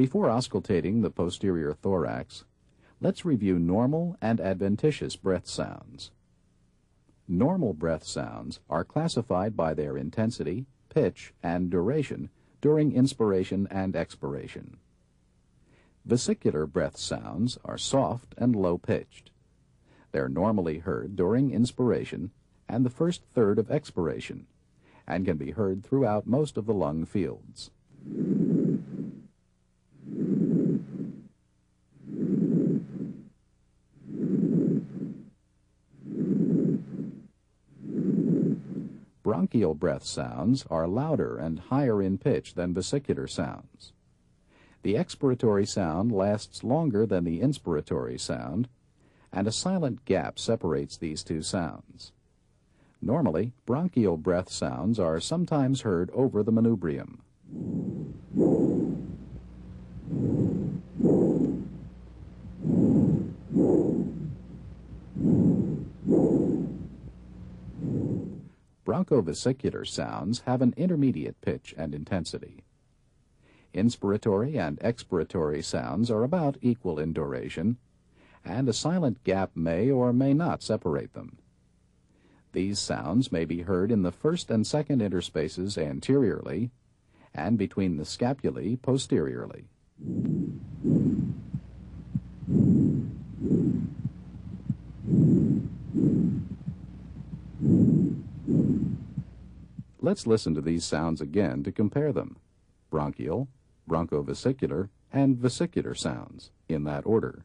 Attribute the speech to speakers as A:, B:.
A: Before auscultating the posterior thorax, let's review normal and adventitious breath sounds. Normal breath sounds are classified by their intensity, pitch, and duration during inspiration and expiration. Vesicular breath sounds are soft and low-pitched. They're normally heard during inspiration and the first third of expiration, and can be heard throughout most of the lung fields. Bronchial breath sounds are louder and higher in pitch than vesicular sounds. The expiratory sound lasts longer than the inspiratory sound, and a silent gap separates these two sounds. Normally, bronchial breath sounds are sometimes heard over the manubrium. Bronchovesicular sounds have an intermediate pitch and intensity. Inspiratory and expiratory sounds are about equal in duration, and a silent gap may or may not separate them. These sounds may be heard in the first and second interspaces anteriorly and between the scapulae posteriorly. Let's listen to these sounds again to compare them. Bronchial, bronchovesicular, and vesicular sounds, in that order.